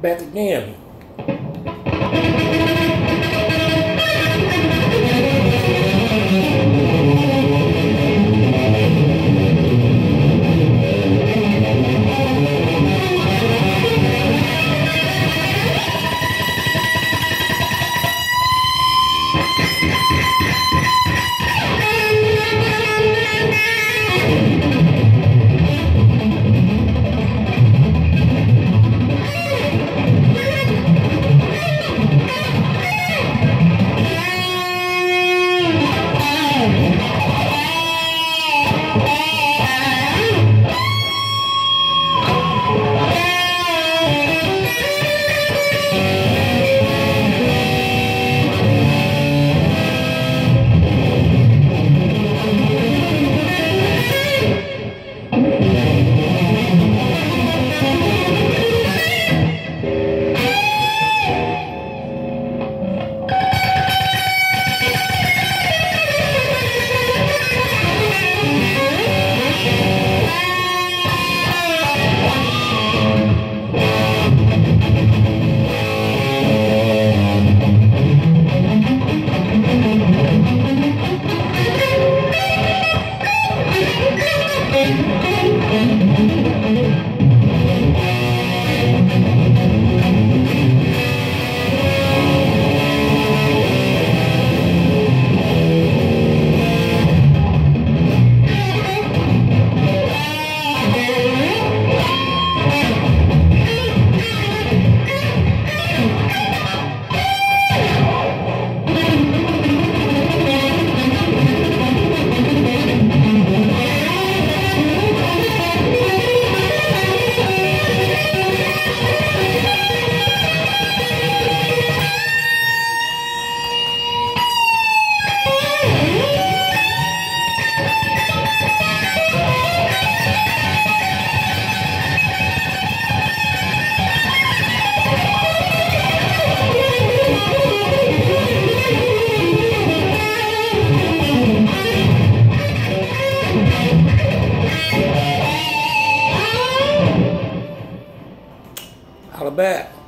bad name. Música back.